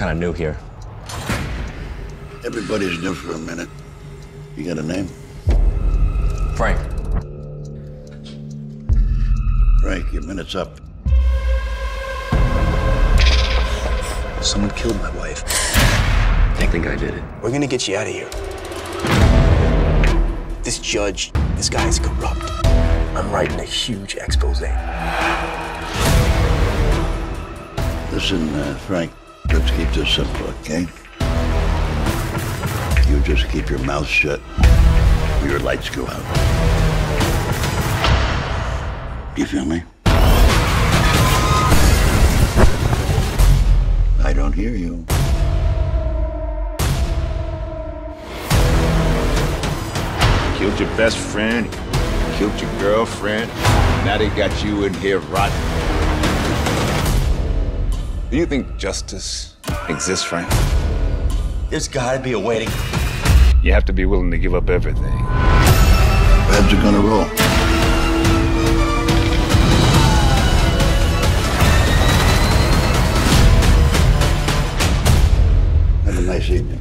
kind of new here. Everybody's new for a minute. You got a name? Frank. Frank, your minute's up. Someone killed my wife. I think I did it. We're gonna get you out of here. This judge, this guy is corrupt. I'm writing a huge expose. Listen, uh, Frank, let's keep this simple, okay? You just keep your mouth shut your lights go out. You feel me? I don't hear you. Killed your best friend, killed your girlfriend. Now they got you in here rotten. Do you think justice exists, Frank? There's gotta be a way to. You have to be willing to give up everything. Heads are gonna roll. Have a nice evening.